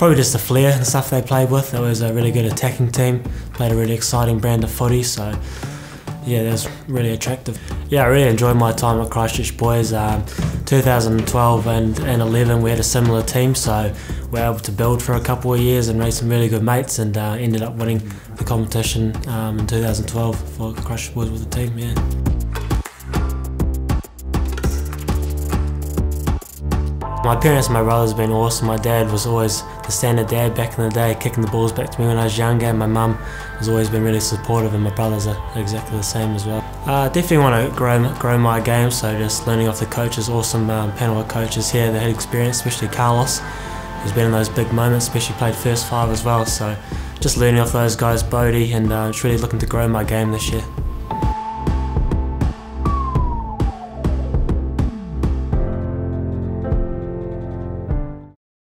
Probably just the flair and stuff they played with. It was a really good attacking team. Played a really exciting brand of footy, so yeah, that was really attractive. Yeah, I really enjoyed my time at Christchurch Boys. Um, 2012 and, and 11, we had a similar team, so we were able to build for a couple of years and made some really good mates, and uh, ended up winning the competition um, in 2012 for Christchurch Boys with the team. Yeah. My parents my brothers have been awesome. My dad was always the standard dad back in the day, kicking the balls back to me when I was younger. My mum has always been really supportive, and my brothers are exactly the same as well. I uh, definitely want to grow grow my game, so just learning off the coaches, awesome um, panel of coaches here that had experience, especially Carlos, who's been in those big moments, especially played first five as well. So just learning off those guys, Bodie, and uh, just really looking to grow my game this year.